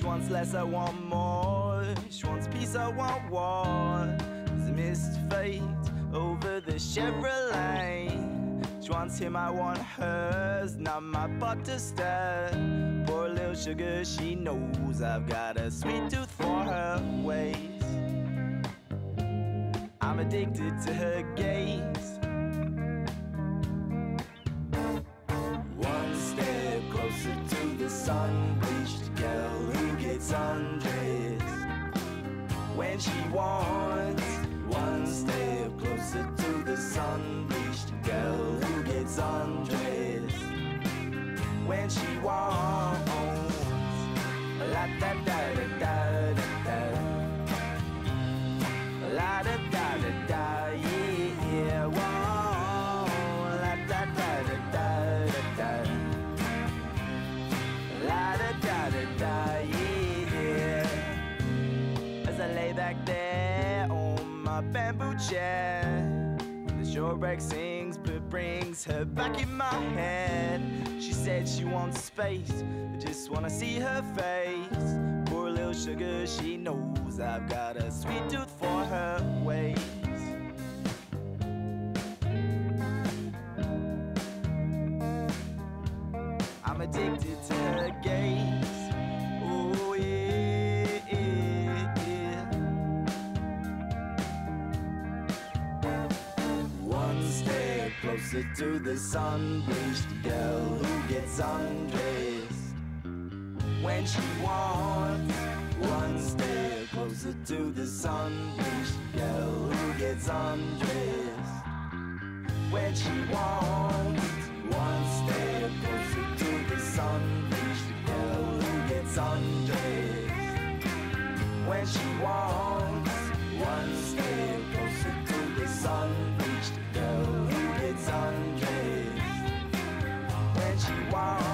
She wants less, I want more. She wants peace, I want war. There's a mist fate over the Chevrolet. She wants him, I want hers. Not my butt to stir. Poor little sugar, she knows I've got a sweet tooth for her ways. I'm addicted to her gaze. One step closer to the sun-bleached she wants. La da da da da da da. La da da da da, yeah, yeah, whoa. La da da da da da. La da da da yeah. As I lay back there on my bamboo chair, the shortbreak sings but brings her back in my head. She said she wants space, I just wanna see her face. Poor little sugar, she knows I've got a sweet tooth for her ways. I'm addicted to her gaze. Oh yeah, yeah, yeah. One step closer to the sun-bleached girl undressed when she wants. One step closer to the sun-bleached girl who gets undressed when she wants. One step closer to the sun-bleached girl who gets undressed when she wants. you are.